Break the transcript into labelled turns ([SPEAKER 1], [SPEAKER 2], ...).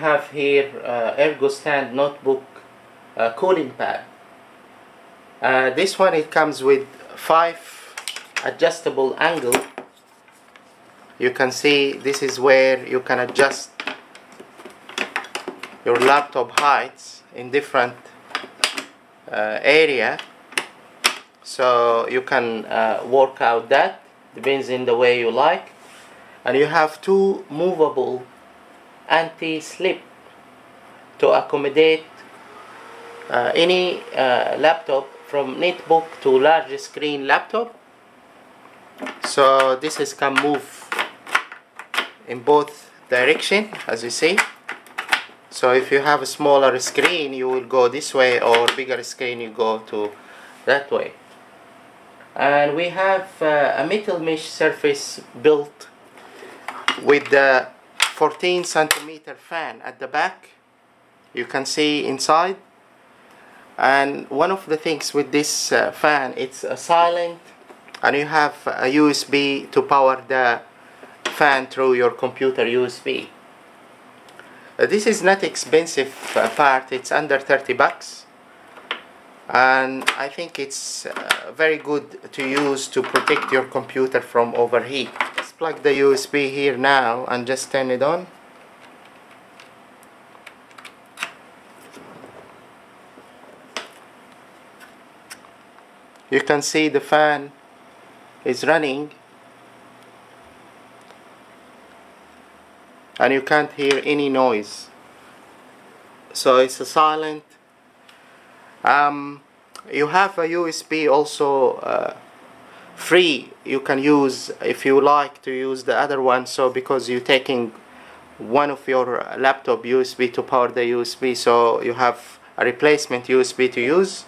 [SPEAKER 1] Have here uh, ErgoStand notebook uh, cooling pad. Uh, this one it comes with five adjustable angle. You can see this is where you can adjust your laptop heights in different uh, area so you can uh, work out that depends in the way you like and you have two movable anti-slip to accommodate uh, any uh, laptop from netbook to large screen laptop. So this is can move in both direction as you see so if you have a smaller screen you will go this way or bigger screen you go to that way. And we have uh, a metal mesh surface built with the 14 centimeter fan at the back you can see inside. And one of the things with this uh, fan it's a silent and you have a USB to power the fan through your computer USB uh, this is not expensive uh, part it's under 30 bucks. And I think it's uh, very good to use to protect your computer from overheat plug the USB here now and just turn it on. You can see the fan is running. And you can't hear any noise. So it's a silent um, you have a USB also uh, free you can use if you like to use the other one. So because you're taking one of your laptop USB to power the USB so you have a replacement USB to use